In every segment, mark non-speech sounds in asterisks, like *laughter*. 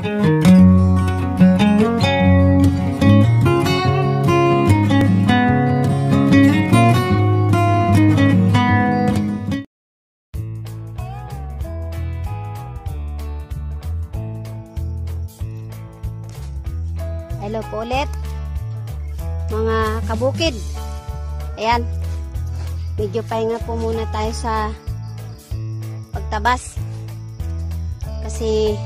Hello po ulit. Mga kabukid. Ayan. Medyo pahinga po muna tayo sa pagtabas. Kasi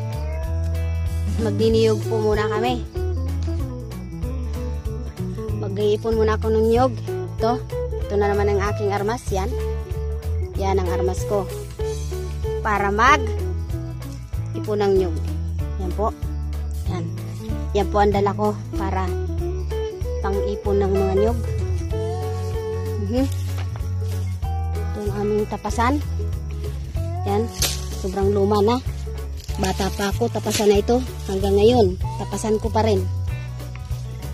magdiniyog po muna kami. Mag-iipon muna ako ng niyog. Ito. Ito na naman ang aking armas. Yan. Yan ang armas ko. Para mag ipon ng niyog. Yan po. Yan. Yan po ang dala ko para pang-ipon ng mga nyog. Mhm. Ito ang aming tapasan. Yan. Sobrang luma na. Bata pa ako, tapasan na ito. Hanggang ngayon, tapasan ko pa rin.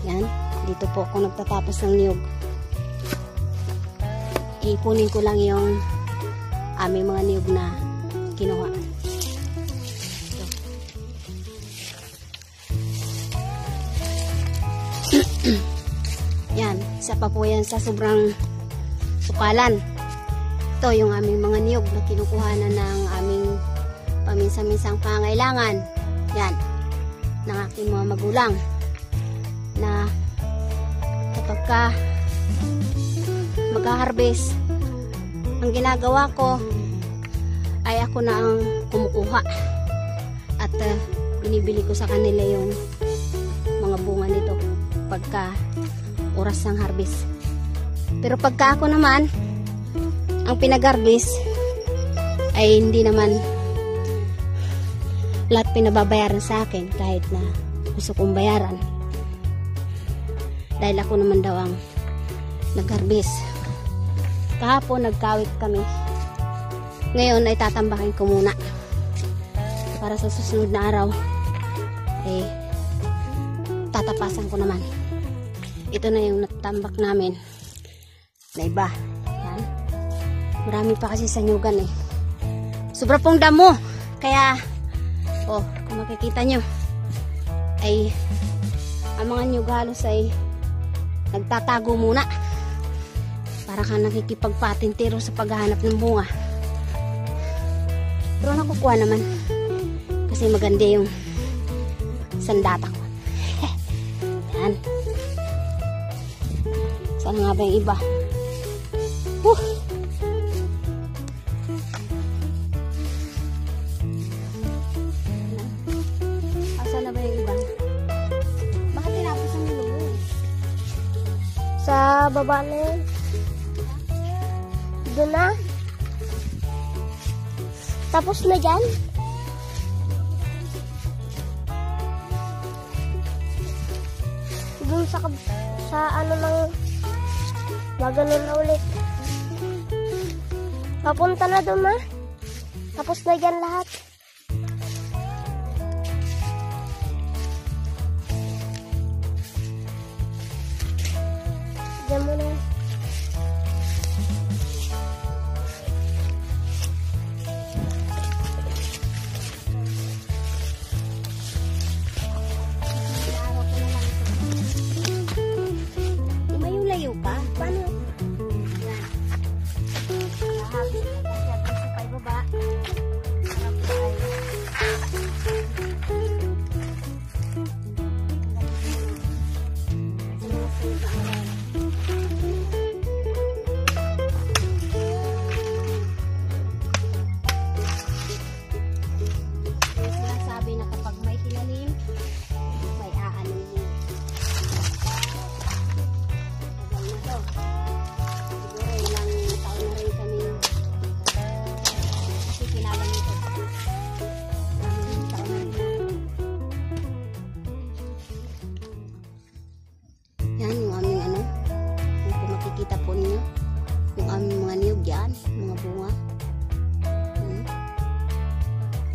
Yan. Dito po ako nagtatapos ng niyog. Ipunin ko lang yung aming mga niyog na kinuha. *clears throat* Yan, isa pa po yan sa sobrang sukalan. Ito yung aming mga niyog na kinukuhanan ng aming paminsan-minsang pangailangan. Yan, ng aking mga magulang. Na kapag ka mag-harvest, ang ginagawa ko ay ako na ang kumukuha. At uh, binibili ko sa kanila yung mga bunga nito pagka oras ng harvest. Pero pagka ako naman, ang pinag-harvest ay hindi naman lahat pinababayaran sa akin kahit na gusto kong bayaran. Dahil ako naman daw ang nag-harvest. Kahapon nagkawit kami. Ngayon ay tatambakin ko muna. Para sa susunod na araw eh tatapasan ko naman ito na yung natambak namin na iba yan marami pa kasi sa nyugan eh sobra pong damo kaya oh kung makikita nyo ay ang mga nyug halos ay nagtatago muna para ka nakikipagpatintero sa paghahanap ng bunga pero nakukuha naman kasi maganda yung sandata ko *laughs* yan Saan nga ba yung iba? Whew! Sa baba na yun. Doon na. Tapos na dyan. Doon sa, sa ano nang magano na ulit. Papunta na doon ma. Tapos na dyan lahat. lemonade.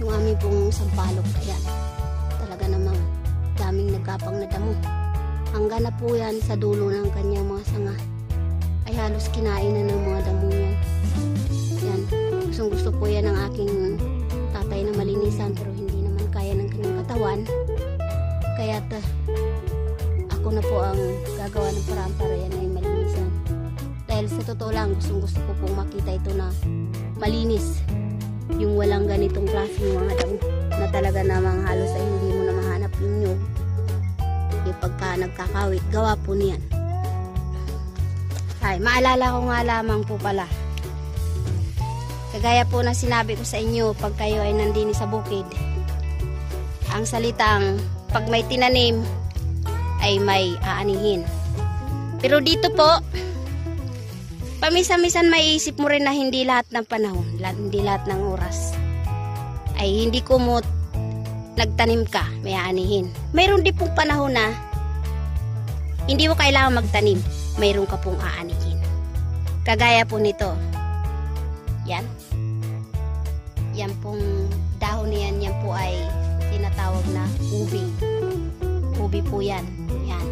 Yung aming pong sampalok, ayan. Talaga namang daming nagkapang na damo. Hanggang na po yan sa dulo ng kanyang mga sanga. Ay halos kinain na ng mga damo yan. Yan. Gustong gusto po yan ng aking tatay na malinisan pero hindi naman kaya ng kanyang katawan. katawan. Kaya ako na po ang gagawa ng paraan para yan ay malinisan. Dahil sa totoo lang, gustong gusto ko pong makita ito na malinis. Yung walang ganitong klaseng mga damo na talaga namang halos ay hindi mo na mahanap nyug. Yung pagka nagkakawit, gawa po niyan. Ay, maalala ko nga lamang po pala. Kagaya po na sinabi ko sa inyo pag kayo ay nandini sa bukid. Ang salitang pag may tinanim ay may aanihin. Pero dito po, pamisa-misan maiisip mo rin na hindi lahat ng panahon, hindi lahat ng oras ay hindi ko mo nagtanim ka, may aanihin. Mayroon din pong panahon na hindi mo kailangan magtanim, mayroon ka pong aanihin. Kagaya po nito. Yan. Yan pong dahon niyan, yan po ay tinatawag na ubi. Ubi po yan. Yan.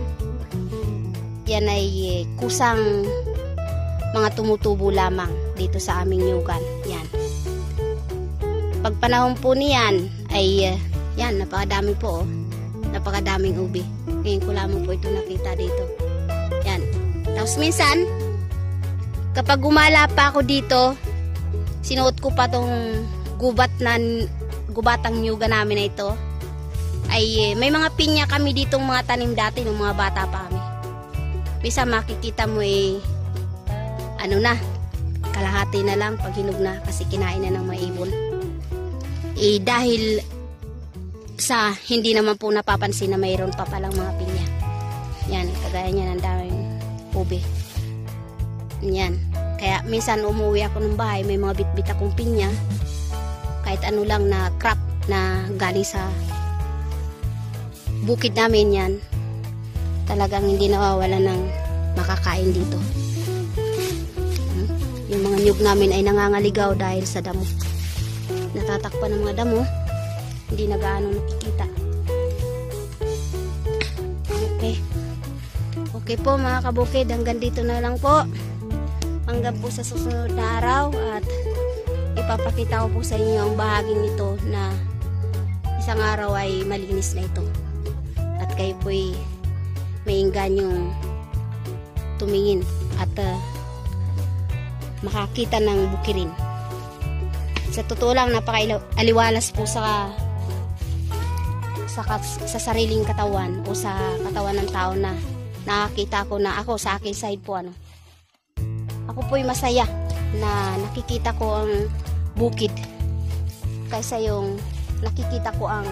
Yan ay eh, kusang mga tumutubo lamang dito sa aming nyugan. Yan. Pag panahon po niyan ay eh, yan, napakadami po oh. Napakadaming ubi. Ngayon ko lamang po ito nakita dito. Yan. Tapos minsan, kapag gumala pa ako dito, sinuot ko pa tong gubat na gubatang nyuga namin na ito. Ay eh, may mga pinya kami ditong mga tanim dati ng mga bata pa kami. Bisa makikita mo eh ano na, kalahati na lang pag hinog na kasi kinain na ng mga ibon. Eh dahil sa hindi naman po napapansin na mayroon pa palang mga pinya. Yan, kagaya niyan ang daming ube. Yan. Kaya minsan umuwi ako ng bahay, may mga bitbit akong pinya. Kahit ano lang na crop na galing sa bukid namin yan. Talagang hindi nawawala ng makakain dito. Yung mga niyog namin ay nangangaligaw dahil sa damo. Natatakpan ng mga damo hindi na gaano nakikita. Okay. Okay po mga kabukid, hanggang dito na lang po. Hanggang po sa susunod na araw at ipapakita ko po sa inyo ang bahaging ito na isang araw ay malinis na ito. At kayo po ay may yung tumingin at uh, makakita ng bukirin. Sa totoo lang, napaka-aliwalas po sa sa, sa sariling katawan o sa katawan ng tao na nakakita ko na ako sa akin side po ano. Ako po'y masaya na nakikita ko ang bukid kaysa yung nakikita ko ang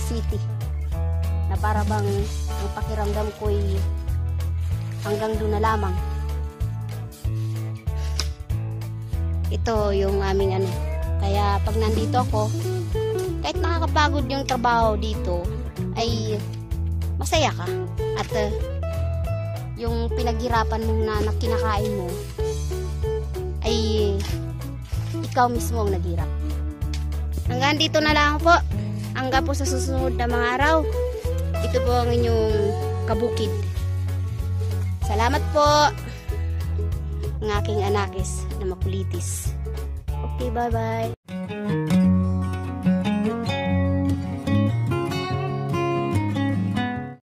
city na para bang ang pakiramdam ko'y hanggang doon na lamang. Ito yung aming ano. Kaya pag nandito ako, kahit nakakapagod yung trabaho dito, ay masaya ka. At uh, yung pinaghirapan mo na, na kinakain mo, ay ikaw mismo ang naghirap. Hanggang dito na lang po. Hanggang po sa susunod na mga araw. Ito po ang inyong kabukid. Salamat po ng aking anakis na makulitis. Okay, bye-bye.